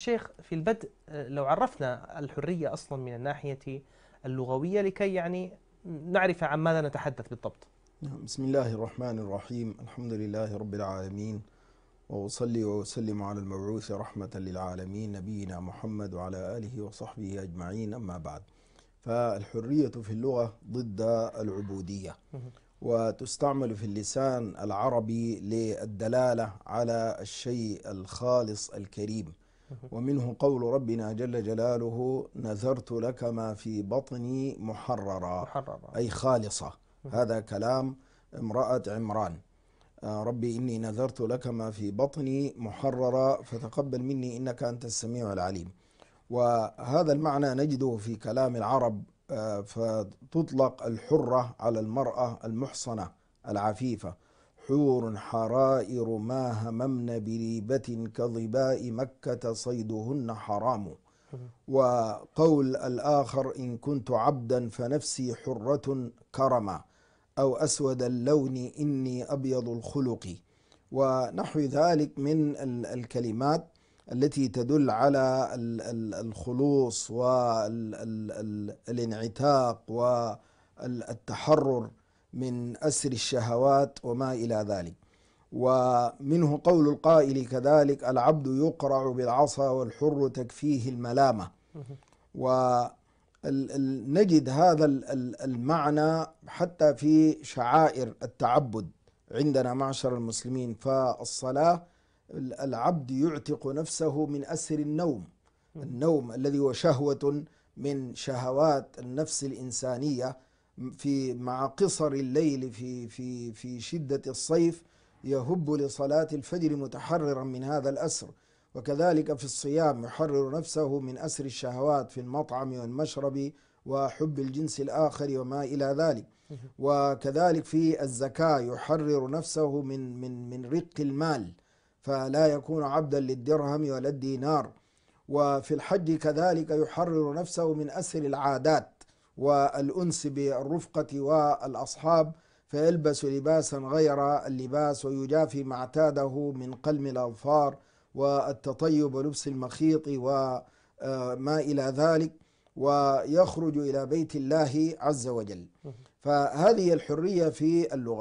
شيخ في البدء آه، لو عرفنا الحرية أصلا من الناحية اللغوية لكي يعني نعرف عن ماذا نتحدث بالضبط. نعم، بسم الله الرحمن الرحيم. الحمد لله رب العالمين وأصلي وأسلم على المبعوث رحمة للعالمين نبينا محمد وعلى آله وصحبه أجمعين. أما بعد فالحرية في اللغة ضد العبودية وتستعمل في اللسان العربي للدلالة على الشيء الخالص الكريم. ومنه قول ربنا جل جلاله نذرت لك ما في بطني محررا, محررا. أي خالصة. هذا كلام امرأة عمران. آه، ربي إني نذرت لك ما في بطني محررا فتقبل مني إنك أنت السميع العليم. وهذا المعنى نجده في كلام العرب آه، فتطلق الحرة على المرأة المحصنة العفيفة. حور حرائر ما هممن بريبة كظباء مكة صيدهن حرام. وقول الآخر إن كنت عبدا فنفسي حرة كرما. أو أسود اللون إني أبيض الخلق. ونحو ذلك من الكلمات التي تدل على الخلوص والانعتاق والتحرر من أسر الشهوات وما إلى ذلك. ومنه قول القائل كذلك العبد يقرع بالعصا والحر تكفيه الملامة. ونجد هذا المعنى حتى في شعائر التعبد عندنا معشر المسلمين. فالصلاة العبد يعتق نفسه من أسر النوم. النوم الذي هو شهوة من شهوات النفس الإنسانية. في مع قصر الليل في في في شدة الصيف يهب لصلاة الفجر متحررا من هذا الأسر. وكذلك في الصيام يحرر نفسه من أسر الشهوات في المطعم والمشرب وحب الجنس الآخر وما إلى ذلك. وكذلك في الزكاة يحرر نفسه من من من رق المال فلا يكون عبدا للدرهم ولا الدينار. وفي الحج كذلك يحرر نفسه من أسر العادات والأنس بالرفقة والأصحاب فيلبس لباسا غير اللباس ويجافي ما اعتاده من قلم الأظفار والتطيب ولبس المخيط وما إلى ذلك ويخرج إلى بيت الله عز وجل. فهذه الحرية في اللغة.